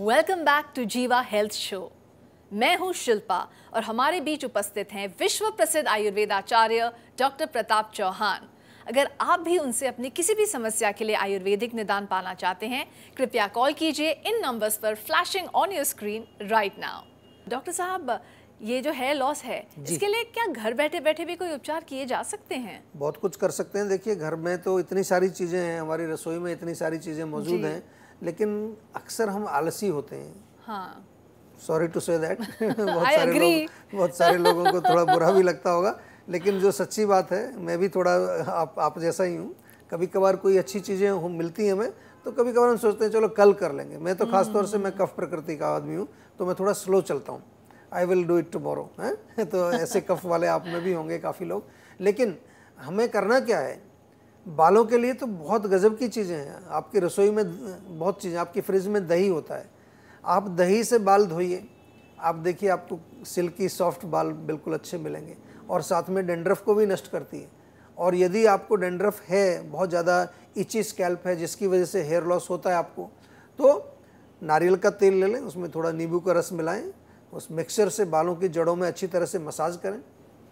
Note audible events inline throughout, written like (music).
Welcome back to Jiva health show मैं हूँ शिल्पा और हमारे बीच उपस्थित हैं विश्व प्रसिद्ध आयुर्वेदाचार्य डॉक्टर प्रताप चौहान। अगर आप भी उनसे अपनी किसी भी समस्या के लिए आयुर्वेदिक निदान पाना चाहते हैं कृपया कॉल कीजिए इन नंबर्स पर flashing on your screen right now doctor साहब ये जो हेयर लॉस है इसके लिए क्या घर बैठे बैठे भी कोई उपचार किए जा सकते हैं? बहुत कुछ कर सकते हैं। देखिए घर में तो इतनी सारी चीज़ें हैं हमारी रसोई में इतनी सारी चीज़ें मौजूद हैं। लेकिन अक्सर हम आलसी होते हैं। हाँ। सॉरी टू से दैट बहुत I सारे. लोग बहुत सारे लोगों को थोड़ा बुरा भी लगता होगा लेकिन जो सच्ची बात है मैं भी थोड़ा आप आप जैसा ही हूँ। कभी कभार कोई अच्छी चीज़ें मिलती हैं हमें तो कभी कभार हम सोचते हैं चलो कल कर लेंगे। मैं तो खास तौर से मैं कफ प्रकृति का आदमी हूँ तो मैं थोड़ा स्लो चलता हूँ। I will do it tomorrow हैं? (laughs) तो ऐसे कफ वाले आप में भी होंगे काफ़ी लोग। लेकिन हमें करना क्या है? बालों के लिए तो बहुत गजब की चीज़ें हैं। आपकी रसोई में बहुत चीज़ें, आपकी फ्रिज में दही होता है। आप दही से बाल धोइए। आप देखिए, आपको सिल्की, सॉफ्ट बाल बिल्कुल अच्छे मिलेंगे और साथ में डेंड्रफ को भी नष्ट करती है। और यदि आपको डेंड्रफ है, बहुत ज़्यादा इची स्कैल्प है, जिसकी वजह से हेयर लॉस होता है आपको तो नारियल का तेल ले लें, उसमें थोड़ा नींबू का रस मिलाएँ, उस मिक्सचर से बालों की जड़ों में अच्छी तरह से मसाज करें।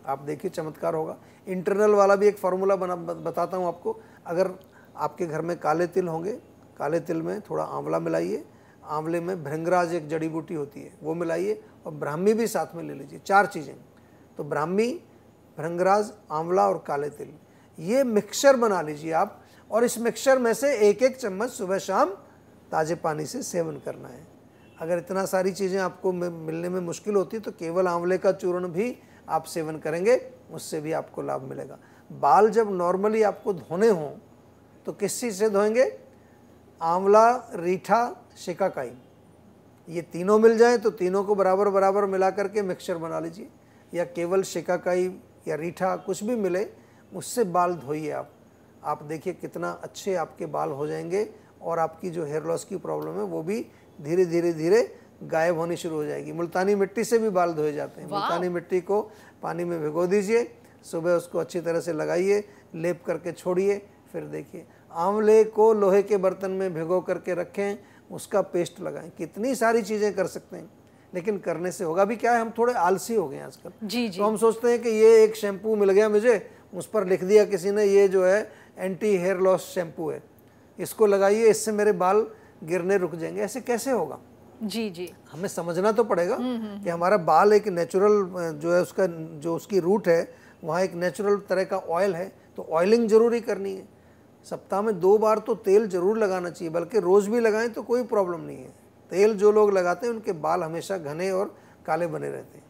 आप देखिए, चमत्कार होगा। इंटरनल वाला भी एक फार्मूला बना बताता हूँ आपको। अगर आपके घर में काले तिल होंगे, काले तिल में थोड़ा आंवला मिलाइए। आंवले में भृंगराज एक जड़ी बूटी होती है, वो मिलाइए और ब्राह्मी भी साथ में ले लीजिए, चार चीज़ें। तो ब्राह्मी, भृंगराज, आंवला और काले तिल। ये मिक्सचर बना लीजिए आप और इस मिक्सचर में से एक एक चम्मच सुबह शाम ताज़े पानी से सेवन करना है। अगर इतना सारी चीज़ें आपको मिलने में मुश्किल होती तो केवल आंवले का चूर्ण भी आप सेवन करेंगे उससे भी आपको लाभ मिलेगा। बाल जब नॉर्मली आपको धोने हों तो किस चीज़ से धोएँगे? आंवला, रीठा, शिकाकाई। ये तीनों मिल जाएँ तो तीनों को बराबर बराबर मिला करके मिक्सचर बना लीजिए। या केवल शिकाकाई या रीठा कुछ भी मिले, उससे बाल धोइए आप। आप देखिए कितना अच्छे आपके बाल हो जाएँगे, और आपकी जो हेयर लॉस की प्रॉब्लम है, वो भी धीरे धीरे धीरे गायब होनी शुरू हो जाएगी। मुल्तानी मिट्टी से भी बाल धोए जाते हैं। मुल्तानी मिट्टी को पानी में भिगो दीजिए सुबह उसको अच्छी तरह से लगाइए लेप करके छोड़िए फिर देखिए। आंवले को लोहे के बर्तन में भिगो करके रखें उसका पेस्ट लगाएँ। कितनी सारी चीज़ें कर सकते हैं लेकिन करने से होगा भी क्या है? हम थोड़े आलसी हो गए हैं आजकल। जी जी। तो हम सोचते हैं कि ये एक शैम्पू मिल गया मुझे उस पर लिख दिया किसी ने ये जो है एंटी हेयर लॉस शैम्पू है। इसको लगाइए इससे मेरे बाल गिरने रुक जाएँगे। ऐसे कैसे होगा? जी जी। हमें समझना तो पड़ेगा कि हमारा बाल एक नेचुरल जो है उसका जो उसकी रूट है वहाँ एक नेचुरल तरह का ऑयल है तो ऑयलिंग ज़रूरी करनी है। सप्ताह में दो बार तो तेल ज़रूर लगाना चाहिए बल्कि रोज़ भी लगाएँ तो कोई प्रॉब्लम नहीं है। तेल जो लोग लगाते हैं उनके बाल हमेशा घने और काले बने रहते हैं।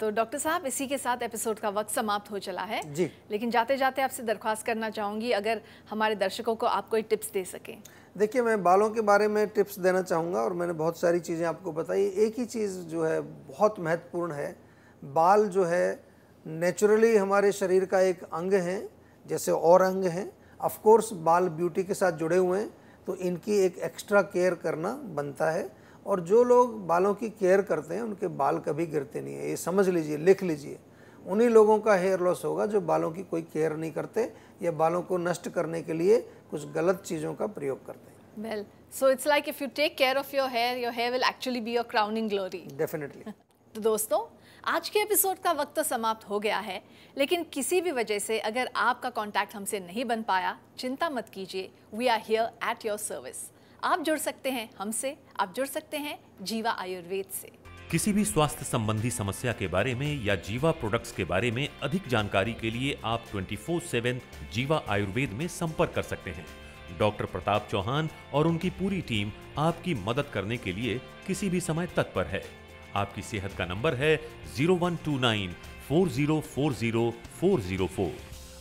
तो डॉक्टर साहब इसी के साथ एपिसोड का वक्त समाप्त हो चला है। जी। लेकिन जाते जाते आपसे दरख्वास्त करना चाहूँगी अगर हमारे दर्शकों को आप कोई टिप्स दे सकें। देखिए मैं बालों के बारे में टिप्स देना चाहूँगा और मैंने बहुत सारी चीज़ें आपको बताई। एक ही चीज़ जो है बहुत महत्वपूर्ण है। बाल जो है नेचुरली हमारे शरीर का एक अंग है जैसे और अंग हैं। ऑफकोर्स बाल ब्यूटी के साथ जुड़े हुए हैं तो इनकी एक एक्स्ट्रा केयर करना बनता है। और जो लोग बालों की केयर करते हैं उनके बाल कभी गिरते नहीं है। ये समझ लीजिए लिख लीजिए। उन्हीं लोगों का हेयर लॉस होगा जो बालों की कोई केयर नहीं करते या बालों को नष्ट करने के लिए कुछ गलत चीज़ों का प्रयोग करते हैं। Well so it's like if you take care of your hair your hair will actually be your crowning glory definitely तो दोस्तों आज के एपिसोड का वक्त तो समाप्त हो गया है लेकिन किसी भी वजह से अगर आपका कांटेक्ट हमसे नहीं बन पाया चिंता मत कीजिए। We are here at your service आप जुड़ सकते हैं हमसे, आप जुड़ सकते हैं जीवा आयुर्वेद से। किसी भी स्वास्थ्य संबंधी समस्या के बारे में या जीवा प्रोडक्ट्स के बारे में अधिक जानकारी के लिए आप 24/7 जीवा आयुर्वेद में संपर्क कर सकते हैं। डॉक्टर प्रताप चौहान और उनकी पूरी टीम आपकी मदद करने के लिए किसी भी समय तत्पर है। आपकी सेहत का नंबर है zero one two nine four zero four zero four zero four.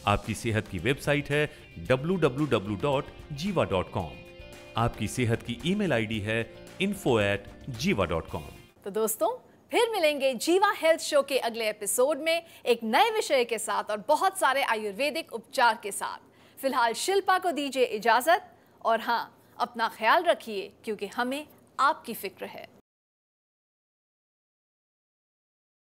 आपकी सेहत की वेबसाइट है W W dot Jiva dot com. आपकी सेहत की ईमेल आईडी है info at Jiva dot com तो दोस्तों, फिर मिलेंगे जीवा हेल्थ शो के अगले एपिसोड में एक नए विषय के साथ और बहुत सारे आयुर्वेदिक उपचार के साथ। फ़िलहाल शिल्पा को दीजिए इजाज़त और हाँ अपना ख्याल रखिए क्योंकि हमें आपकी फ़िक्र है।